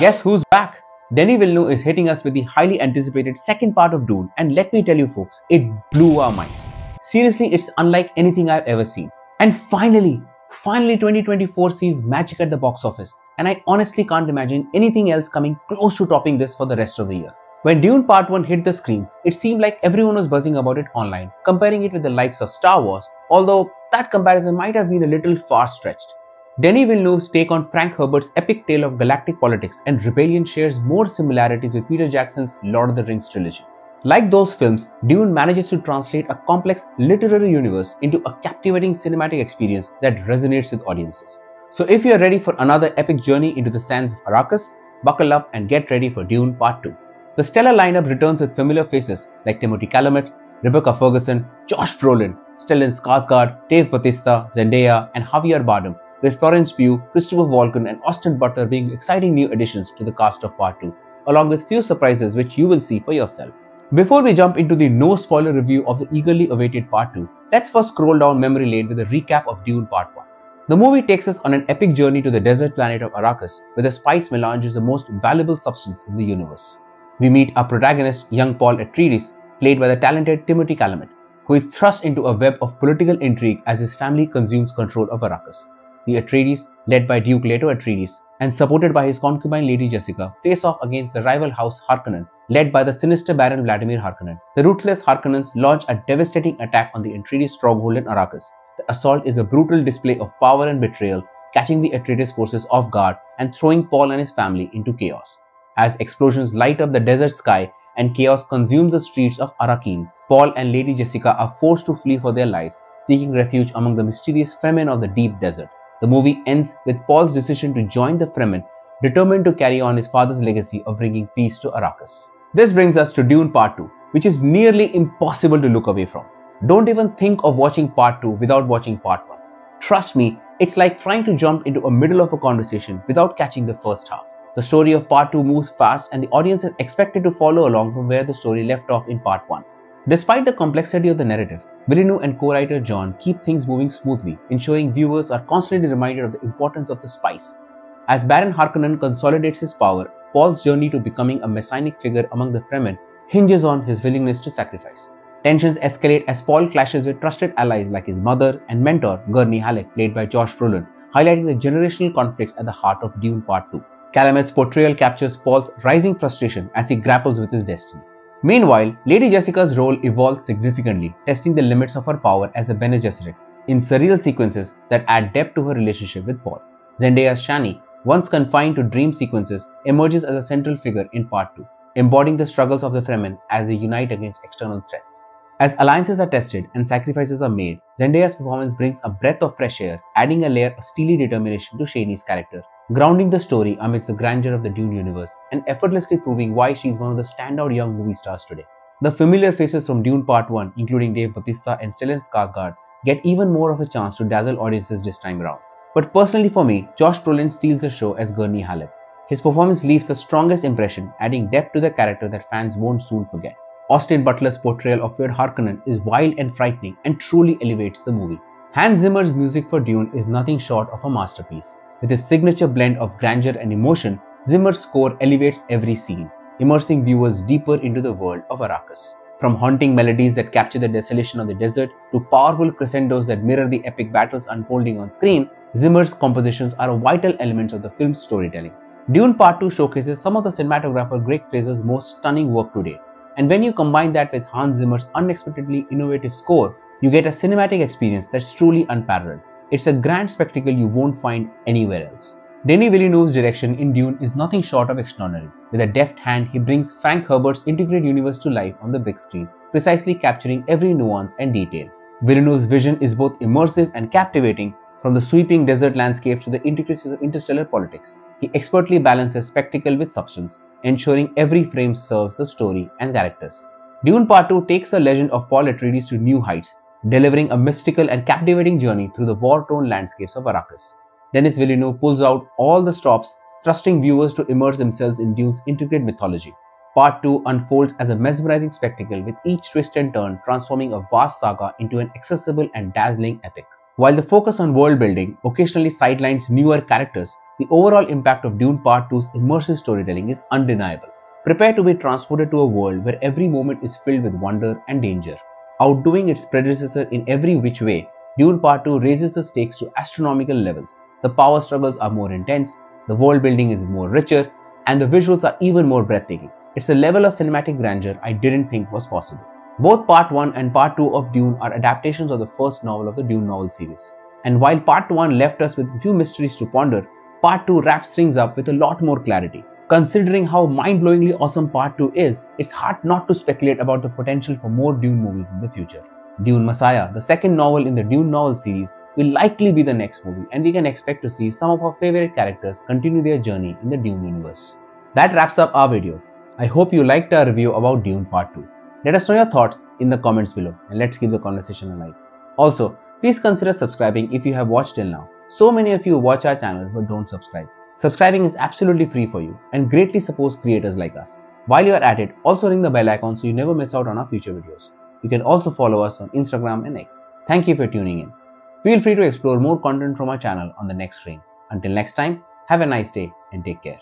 Guess who's back? Denis Villeneuve is hitting us with the highly anticipated second part of Dune and let me tell you folks, it blew our minds. Seriously, it's unlike anything I've ever seen. And finally, finally 2024 sees magic at the box office and I honestly can't imagine anything else coming close to topping this for the rest of the year. When Dune Part 1 hit the screens, it seemed like everyone was buzzing about it online, comparing it with the likes of Star Wars, although that comparison might have been a little far stretched. Denis Villeneuve's take on Frank Herbert's epic tale of galactic politics and rebellion shares more similarities with Peter Jackson's Lord of the Rings trilogy. Like those films, Dune manages to translate a complex literary universe into a captivating cinematic experience that resonates with audiences. So if you're ready for another epic journey into the sands of Arrakis, buckle up and get ready for Dune Part 2. The stellar lineup returns with familiar faces like Timothée Chalamet, Rebecca Ferguson, Josh Brolin, Stellan Skarsgård, Dave Bautista, Zendaya, and Javier Bardem with Florence Pugh, Christopher Walken, and Austin Butler being exciting new additions to the cast of Part 2, along with few surprises which you will see for yourself. Before we jump into the no spoiler review of the eagerly awaited Part 2, let's first scroll down memory lane with a recap of Dune Part 1. The movie takes us on an epic journey to the desert planet of Arrakis, where the spice melange is the most valuable substance in the universe. We meet our protagonist, young Paul Atreides, played by the talented Timothée Chalamet, who is thrust into a web of political intrigue as his family consumes control of Arrakis the Atreides, led by Duke Leto Atreides, and supported by his concubine Lady Jessica, face off against the rival house Harkonnen, led by the sinister Baron Vladimir Harkonnen. The ruthless Harkonnens launch a devastating attack on the Atreides stronghold in Arrakis. The assault is a brutal display of power and betrayal, catching the Atreides forces off guard and throwing Paul and his family into chaos. As explosions light up the desert sky and chaos consumes the streets of Arrakeen, Paul and Lady Jessica are forced to flee for their lives, seeking refuge among the mysterious Fremen of the deep desert. The movie ends with Paul's decision to join the Fremen, determined to carry on his father's legacy of bringing peace to Arrakis. This brings us to Dune Part 2, which is nearly impossible to look away from. Don't even think of watching Part 2 without watching Part 1. Trust me, it's like trying to jump into a middle of a conversation without catching the first half. The story of Part 2 moves fast and the audience is expected to follow along from where the story left off in Part 1. Despite the complexity of the narrative, Villeneuve and co-writer John keep things moving smoothly, ensuring viewers are constantly reminded of the importance of the spice. As Baron Harkonnen consolidates his power, Paul's journey to becoming a messianic figure among the Fremen hinges on his willingness to sacrifice. Tensions escalate as Paul clashes with trusted allies like his mother and mentor Gurney Halleck, played by Josh Brolin, highlighting the generational conflicts at the heart of Dune Part 2. Chalamet's portrayal captures Paul's rising frustration as he grapples with his destiny. Meanwhile, Lady Jessica's role evolves significantly, testing the limits of her power as a Bene Gesserit in surreal sequences that add depth to her relationship with Paul. Zendaya's Chani, once confined to dream sequences, emerges as a central figure in Part 2, embodying the struggles of the Fremen as they unite against external threats. As alliances are tested and sacrifices are made, Zendaya's performance brings a breath of fresh air, adding a layer of steely determination to Chani's character, grounding the story amidst the grandeur of the Dune universe and effortlessly proving why she's one of the standout young movie stars today. The familiar faces from Dune Part 1, including Dave Bautista and Stellan Skarsgård, get even more of a chance to dazzle audiences this time around. But personally for me, Josh Brolin steals the show as Gurney Halleck. His performance leaves the strongest impression, adding depth to the character that fans won't soon forget. Austin Butler's portrayal of Feyd Harkonnen is wild and frightening and truly elevates the movie. Hans Zimmer's music for Dune is nothing short of a masterpiece. With his signature blend of grandeur and emotion, Zimmer's score elevates every scene, immersing viewers deeper into the world of Arrakis. From haunting melodies that capture the desolation of the desert to powerful crescendos that mirror the epic battles unfolding on screen, Zimmer's compositions are vital elements of the film's storytelling. Dune Part 2 showcases some of the cinematographer Greig Fraser's most stunning work to date. And when you combine that with Hans Zimmer's unexpectedly innovative score, you get a cinematic experience that's truly unparalleled. It's a grand spectacle you won't find anywhere else. Denis Villeneuve's direction in Dune is nothing short of extraordinary. With a deft hand, he brings Frank Herbert's integrated universe to life on the big screen, precisely capturing every nuance and detail. Villeneuve's vision is both immersive and captivating, from the sweeping desert landscapes to the intricacies of interstellar politics. He expertly balances spectacle with substance, ensuring every frame serves the story and characters. Dune Part 2 takes the legend of Paul Atreides to new heights, delivering a mystical and captivating journey through the war-torn landscapes of Arrakis. Denis Villeneuve pulls out all the stops, thrusting viewers to immerse themselves in Dune's intricate mythology. Part 2 unfolds as a mesmerizing spectacle with each twist and turn transforming a vast saga into an accessible and dazzling epic. While the focus on world building occasionally sidelines newer characters, the overall impact of Dune Part 2's immersive storytelling is undeniable. Prepare to be transported to a world where every moment is filled with wonder and danger. Outdoing its predecessor in every which way, Dune Part 2 raises the stakes to astronomical levels. The power struggles are more intense, the world building is more richer, and the visuals are even more breathtaking. It's a level of cinematic grandeur I didn't think was possible. Both Part 1 and Part 2 of Dune are adaptations of the first novel of the Dune novel series. And while Part 1 left us with few mysteries to ponder, Part 2 wraps things up with a lot more clarity. Considering how mind-blowingly awesome Part 2 is, it's hard not to speculate about the potential for more Dune movies in the future. Dune Messiah, the second novel in the Dune novel series, will likely be the next movie and we can expect to see some of our favorite characters continue their journey in the Dune universe. That wraps up our video. I hope you liked our review about Dune Part 2. Let us know your thoughts in the comments below and let's keep the conversation alive. Also, please consider subscribing if you have watched till now. So many of you watch our channels but don't subscribe. Subscribing is absolutely free for you and greatly supports creators like us. While you are at it, also ring the bell icon so you never miss out on our future videos. You can also follow us on Instagram and X. Thank you for tuning in. Feel free to explore more content from our channel on the next screen. Until next time, have a nice day and take care.